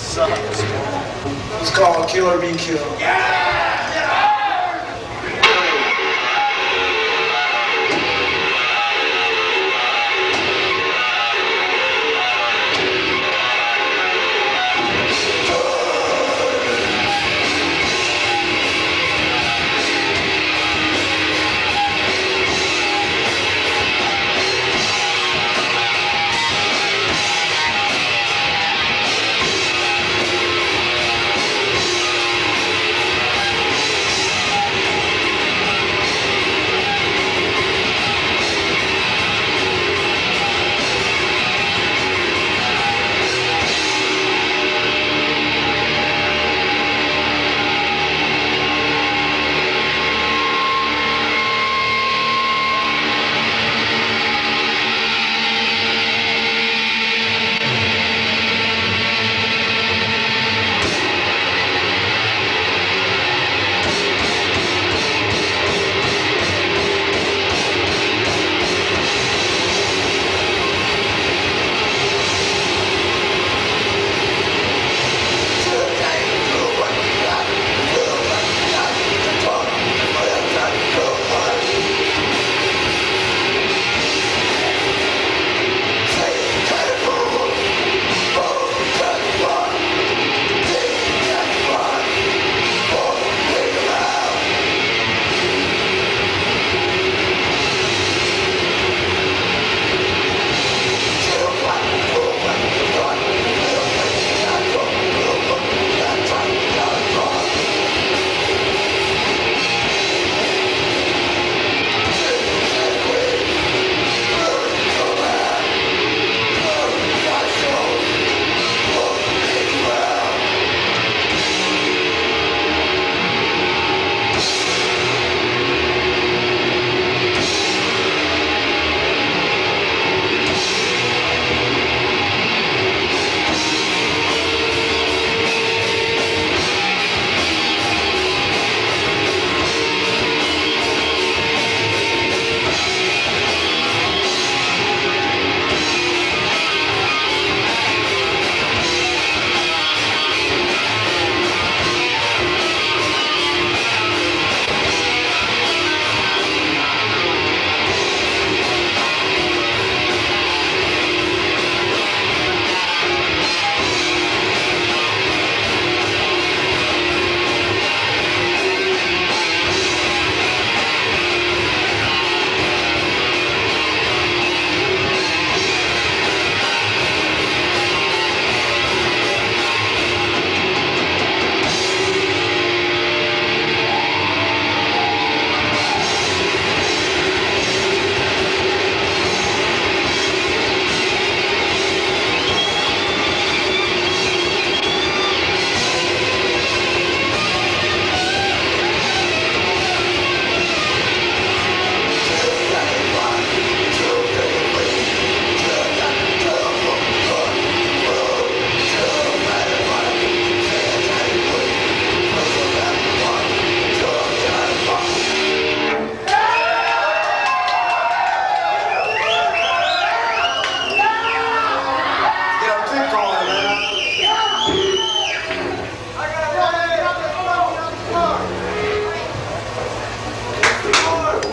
sucks. It's called Kill or Be Killed. Yeah,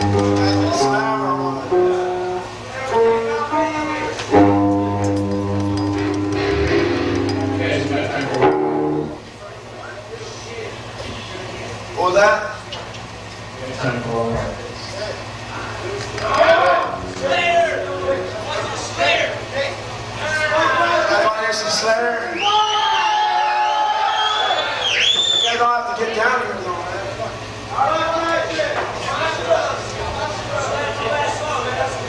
What was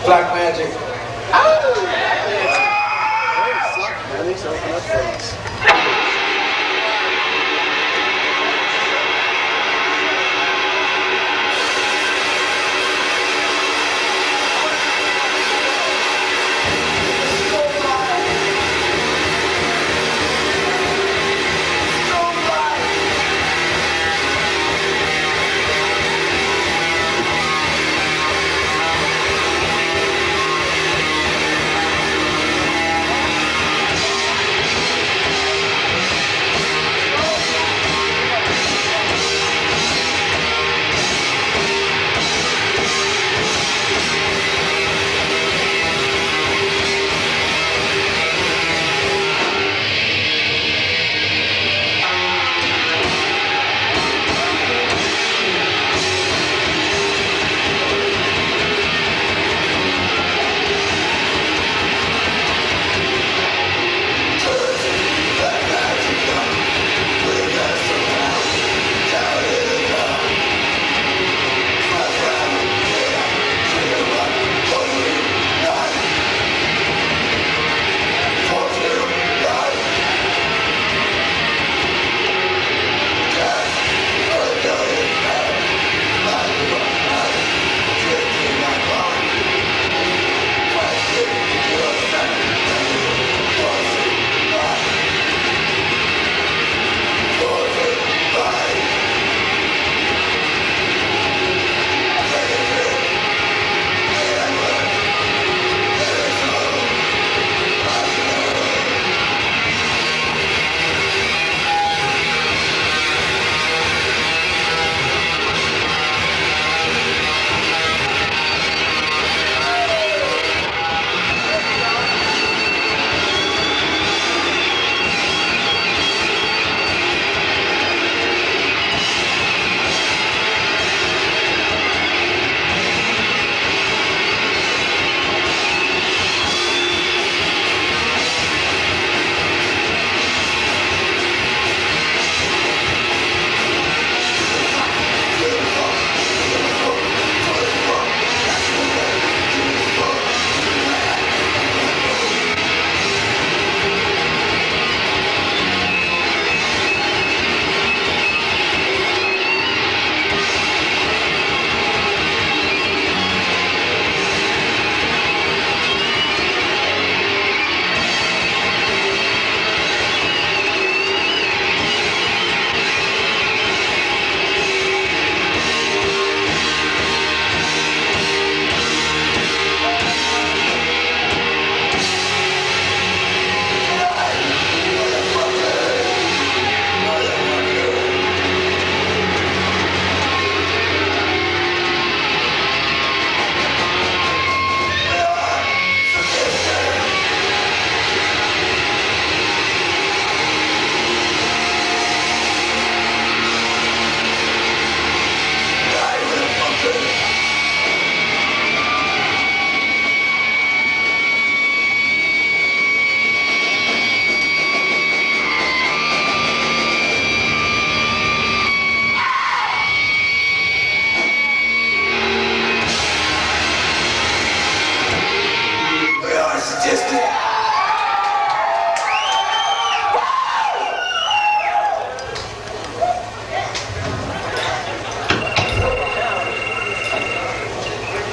Black Magic.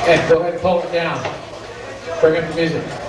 Ed, go ahead and pull it down. Bring up the music.